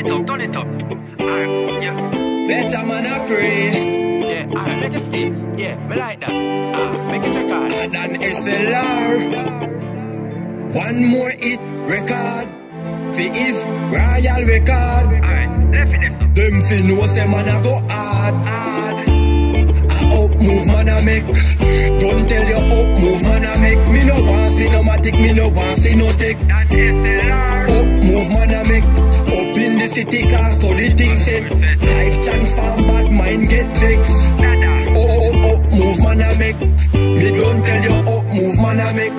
it up, turn it up. Alright, yeah. Better man I pray. Yeah, alright, make it stay. Yeah, me like that. Ah, make it record. And an SLR. One more hit record. Fi is royal record. Alright, left it there. Them fi know say man I go hard. Hard. A up move man I make. Don't tell you up move man I make. Me no want see no matic, me no want see no take. That SLR. Up move man I make. City car so the thing set. Life transform bad mind get vexed. Dada. Oh, oh, oh, move man I make. Me don't tell you up move man I make.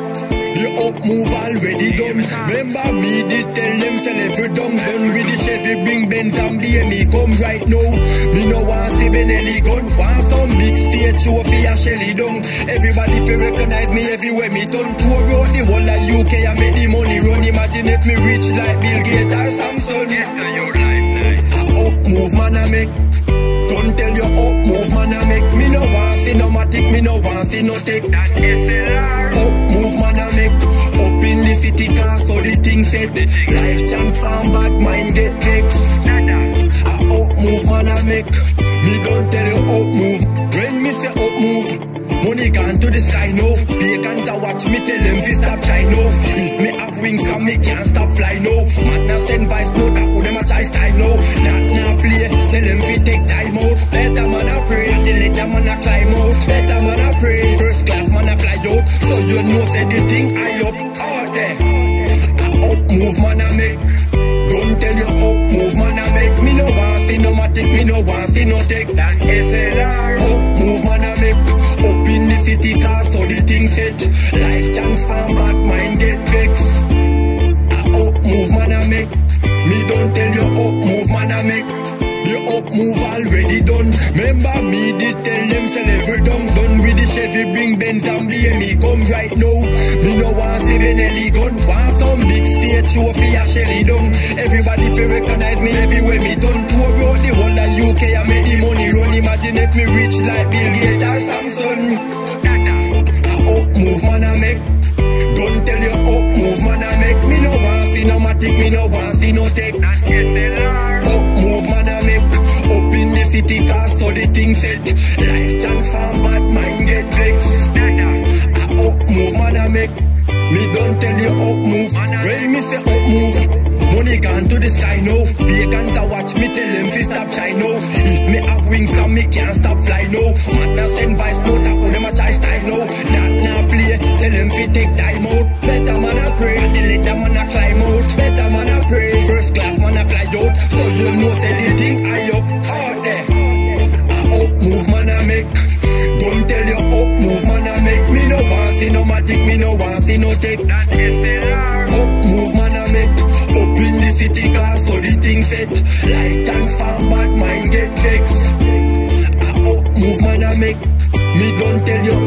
The up move already done. Remember me did tell them sell every dumb done with the Chevy bring Benz and BME come right now. Me no want see Benelli gun. Want some big stage show for a Shelly down. Everybody fi recognize me everywhere me turn. Tour road the whole of UK I make the money run. Imagine if me rich like Bill Gates or Samsung. Move man I make. Don't tell you up move man I make. Me no want see no matic, me no want see no take. That SLR. Up move man I make. Up in the city car so the thing set. Life transform bad mind get vexed. Dada. A up move man I make. Me don't tell you up move. When me say up move. Money gone to the sky no Pagans a watch me tell them fi stop try no If me have wings come me can't stop fly no Madness send vice you know say the thing I up out there up move man a make. Don't tell you up move man a make. Me no want see no matic me no want see no take That SLR. up move man a make. Up in the city car so the thing set. Life transform bad mind get vexed. Up move man a make. Me don't tell you up move man a make up move already done Remember me did tell them sell every dumb done With the Chevy bring Benz and BME come right now Me no want see Benelli gun Want some big stage show for a Shelly down Everybody fi recognize me everywhere me turn Tour road the whole of UK I make the money run Imagine if me rich like Bill Gates or a up move man I make. Don't tell you up move man I make. Me no want see no matic, me no want see no take. That. Up move the thing set. Life transform bad mind get vexed. A up move man I make. Me don't tell you up move. When me say up move. Money gone to the sky now. Pagans a watch me tell them fi stop try Don't tell you up move man a make. Me no want see no matic. Me no want see no take. That SLR. Up move man a make Up in the city car so the thing set Light and farm bad mind get vexed A up move man a make Me don't tell you